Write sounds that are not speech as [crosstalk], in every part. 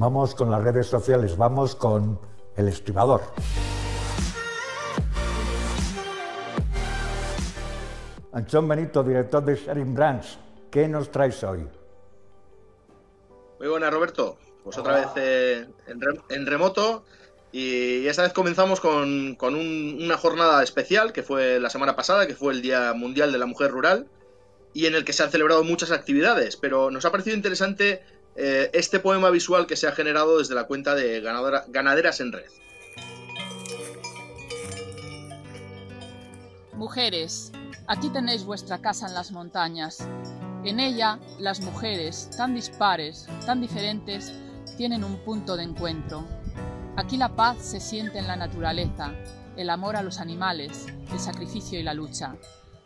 Vamos con las redes sociales, vamos con el estibador. Anchón Benito, director de Sharing Brands, ¿qué nos traes hoy? Muy buenas, Roberto. Pues otra vez eh, en, remoto. Y esta vez comenzamos con, una jornada especial que fue la semana pasada, que fue el Día Mundial de la Mujer Rural, y en el que se han celebrado muchas actividades. Pero nos ha parecido interesante eh, este poema visual que se ha generado desde la cuenta de Ganaderas en Red. Mujeres, aquí tenéis vuestra casa en las montañas. En ella, las mujeres, tan dispares, tan diferentes, tienen un punto de encuentro. Aquí la paz se siente en la naturaleza, el amor a los animales, el sacrificio y la lucha.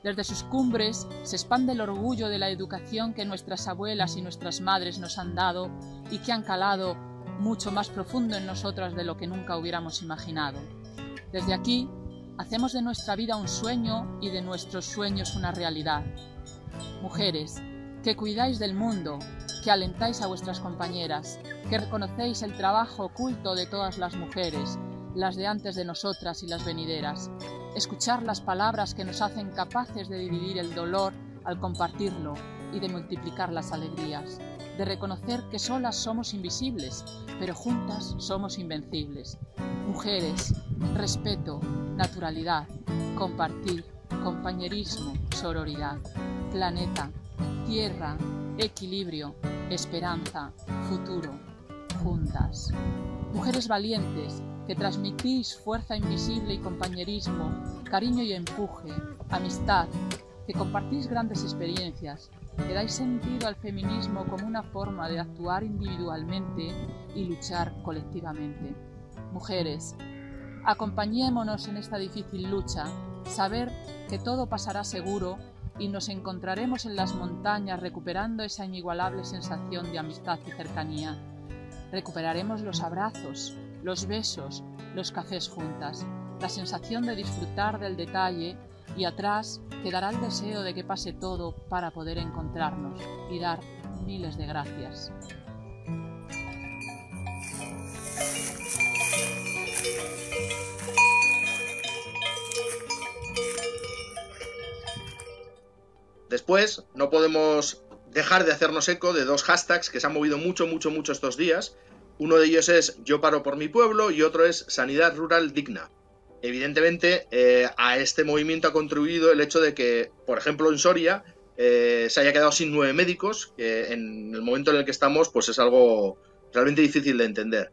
Desde sus cumbres se expande el orgullo de la educación que nuestras abuelas y nuestras madres nos han dado y que han calado mucho más profundo en nosotras de lo que nunca hubiéramos imaginado. Desde aquí, hacemos de nuestra vida un sueño y de nuestros sueños una realidad. Mujeres, que cuidáis del mundo, que alentáis a vuestras compañeras, que reconocéis el trabajo oculto de todas las mujeres, las de antes de nosotras y las venideras. Escuchar las palabras que nos hacen capaces de dividir el dolor al compartirlo y de multiplicar las alegrías, de reconocer que solas somos invisibles, pero juntas somos invencibles. Mujeres, respeto, naturalidad, compartir, compañerismo, sororidad, planeta, tierra, equilibrio, esperanza, futuro, juntas. Mujeres valientes que transmitís fuerza invisible y compañerismo, cariño y empuje, amistad, que compartís grandes experiencias, que dais sentido al feminismo como una forma de actuar individualmente y luchar colectivamente. Mujeres, acompañémonos en esta difícil lucha, saber que todo pasará seguro y nos encontraremos en las montañas recuperando esa inigualable sensación de amistad y cercanía. Recuperaremos los abrazos, los besos, los cafés juntas, la sensación de disfrutar del detalle y atrás quedará el deseo de que pase todo para poder encontrarnos y dar miles de gracias. Después, no podemos dejar de hacernos eco de dos hashtags que se han movido mucho, mucho, mucho estos días. Uno de ellos es Yo paro por mi pueblo y otro es Sanidad Rural Digna. Evidentemente, eh, a este movimiento ha contribuido el hecho de que, por ejemplo, en Soria eh, se haya quedado sin nueve médicos, que en el momento en el que estamos, pues es algo realmente difícil de entender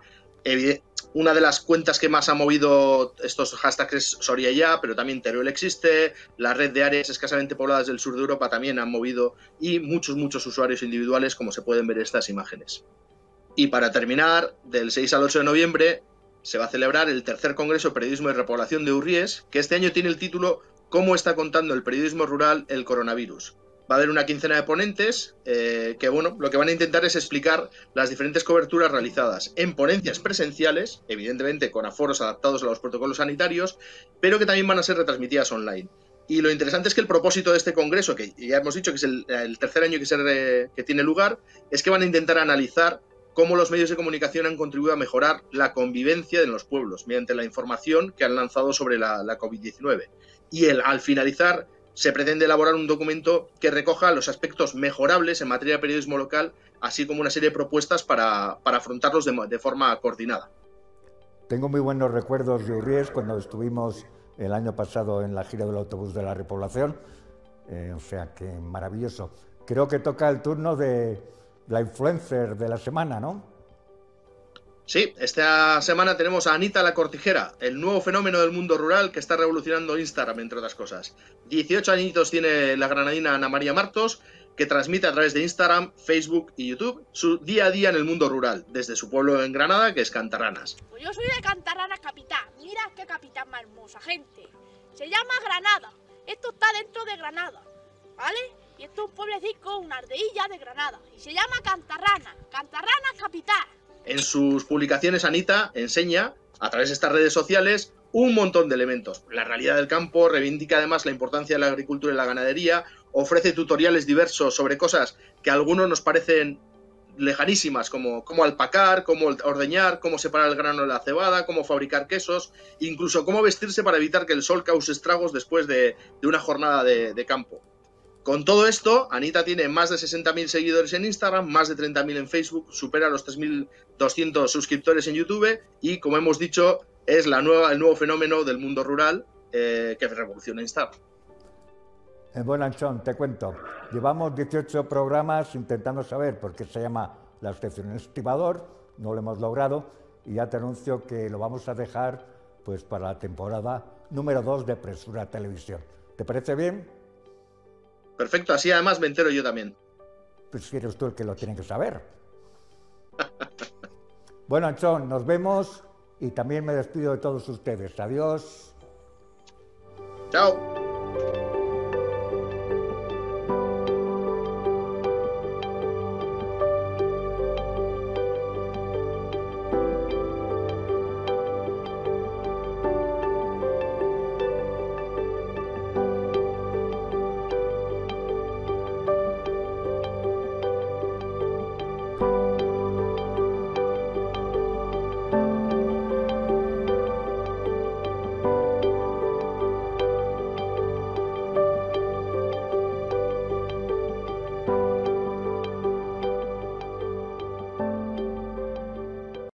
una de las cuentas que más ha movido estos hashtags es Soria ya, pero también Teruel existe, la red de áreas escasamente pobladas del sur de Europa también han movido y muchos, muchos usuarios individuales, como se pueden ver en estas imágenes. Y para terminar, del 6 al 8 de noviembre se va a celebrar el tercer Congreso de Periodismo y Repoblación de Urries, que este año tiene el título ¿Cómo está contando el periodismo rural el coronavirus? va a haber una quincena de ponentes eh, que, bueno, lo que van a intentar es explicar las diferentes coberturas realizadas en ponencias presenciales, evidentemente con aforos adaptados a los protocolos sanitarios, pero que también van a ser retransmitidas online. Y lo interesante es que el propósito de este congreso, que ya hemos dicho que es el, tercer año que, se que tiene lugar, es que van a intentar analizar cómo los medios de comunicación han contribuido a mejorar la convivencia en los pueblos mediante la información que han lanzado sobre la, la COVID-19. Y el, al finalizar se pretende elaborar un documento que recoja los aspectos mejorables en materia de periodismo local, así como una serie de propuestas para, afrontarlos de, forma coordinada. Tengo muy buenos recuerdos de Urries cuando estuvimos el año pasado en la gira del autobús de la repoblación, eh, o sea que maravilloso. Creo que toca el turno de la influencer de la semana, ¿no? Sí, esta semana tenemos a Anita la Cortijera, el nuevo fenómeno del mundo rural que está revolucionando Instagram, entre otras cosas. 18 añitos tiene la granadina Ana María Martos, que transmite a través de Instagram, Facebook y YouTube su día a día en el mundo rural, desde su pueblo en Granada, que es Cantarranas. Pues yo soy de Cantarranas capital. Mira qué capital más hermosa, gente. Se llama Granada. Esto está dentro de Granada, ¿vale? Y esto es un pueblecito, una ardilla de Granada. Y se llama Cantarrana. Cantarranas capital. En sus publicaciones, Anita enseña, a través de estas redes sociales, un montón de elementos. La realidad del campo, reivindica además la importancia de la agricultura y la ganadería, ofrece tutoriales diversos sobre cosas que a algunos nos parecen lejanísimas, como cómo alpacar, cómo ordeñar, cómo separar el grano de la cebada, cómo fabricar quesos, incluso cómo vestirse para evitar que el sol cause estragos después de, una jornada de, campo. Con todo esto, Anita tiene más de 60.000 seguidores en Instagram, más de 30.000 en Facebook, supera los 3.200 suscriptores en YouTube y, como hemos dicho, es el nuevo fenómeno del mundo rural eh, que revoluciona Instagram. Eh, bueno, Anchón, te cuento. Llevamos 18 programas intentando saber por qué se llama la estación estibador, no lo hemos logrado y ya te anuncio que lo vamos a dejar pues para la temporada número 2 de Presura Televisión. ¿Te parece bien? Perfecto, así además me entero yo también. Pues si eres tú el que lo tiene que saber. [laughs] bueno, Anchón, nos vemos y también me despido de todos ustedes. Adiós. Chao.